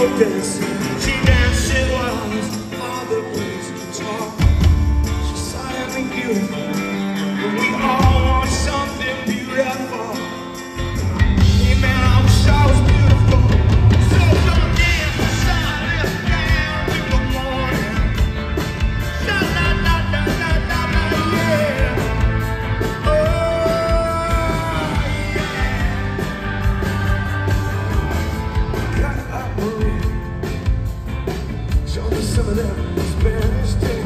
focus some of them Spanish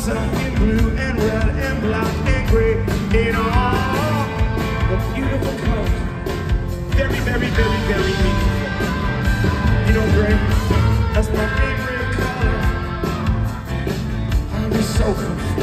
sun in blue and red and black and gray in all the beautiful colors. Very, very, very, very beautiful. You know, gray, that's my favorite color. I'm just so confused.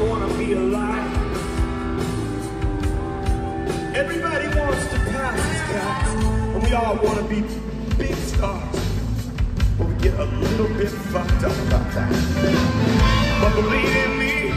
Wanna be alive. Everybody wants to pass guys, and we all wanna be big stars. But we get a little bit fucked up about that. But believe in me,